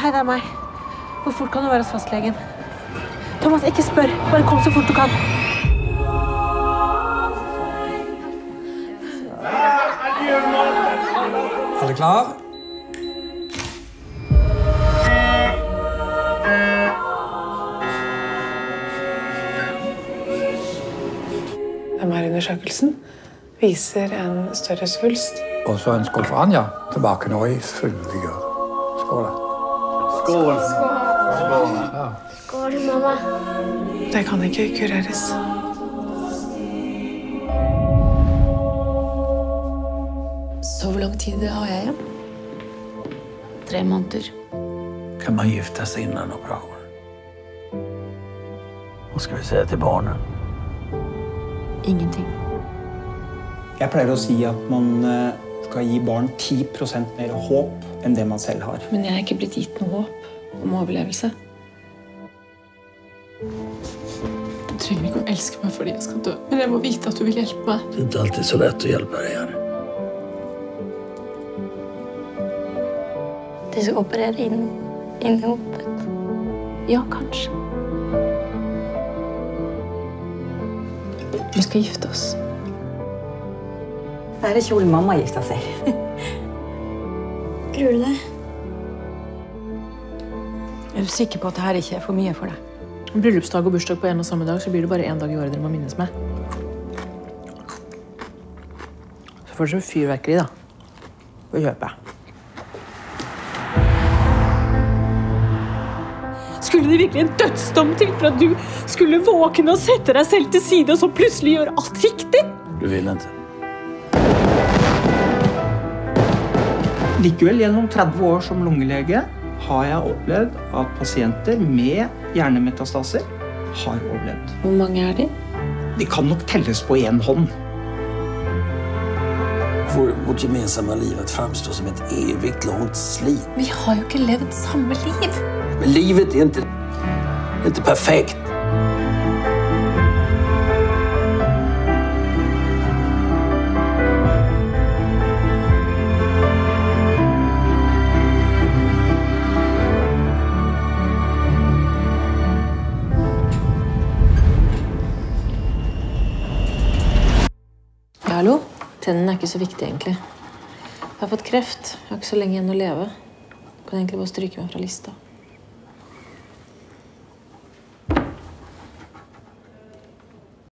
Hei, det er meg. Hvor fort kan du være hos fastlegen? Thomas, ikke spør. Bare kom så fort du kan. Alle klar? MR-undersøkelsen viser en større svulst. Og så en skål for Anja. Tilbake nå i full vigør. Skål. Skål, mamma. Det kan ikke kureres. Så hvor lang tid har jeg igjen? Tre måneder. Kan man gifta sig innan operasjon? Hva skal vi si til barnet? Ingenting. Jeg pleier å si at man eh, skal gi barn 10% mer håp enn det man selv har. Men jeg er ikke blitt gitt noe håp om overlevelse. Du trenger ikke å elske meg fordi jeg skal dø, men jeg må vite at du vil hjelpe meg. Det er ikke alltid så lett å hjelpe deg her. De skal operere inn, inn i hodet. Ja, kanskje. Vi skal gifte oss. Det er kjolen mamma gifta seg. Gruer du deg? Er du sikker på at dette ikke er for mye for deg? Bryllupsdag og bursdag på en og samme dag, så blir det bare én dag i året dere må minnes med. Så får dere fyrverkeri, da. På kjøpet. Skulle det virkelig en dødsdom til for at du skulle våkne og sette deg selv til side, og så plutselig gjøre alt riktig? Du vil inte? Likevel, gjennom 30 år som lungelege har jeg opplevd at pasienter med hjernemetastaser har overlevd. Hvor mange er de? De kan nok telles på én hånd. Vårt gemensamme liv framstå som et evigt langt slit. Vi har jo ikke levd samme liv. Men livet er ikke, ikke perfekt. Hallo? Tennene er ikke så viktig, egentlig. Jeg har fått kreft. Jeg har ikke så lenge igjen å leve. Jeg kan egentlig bare stryke meg fra lista.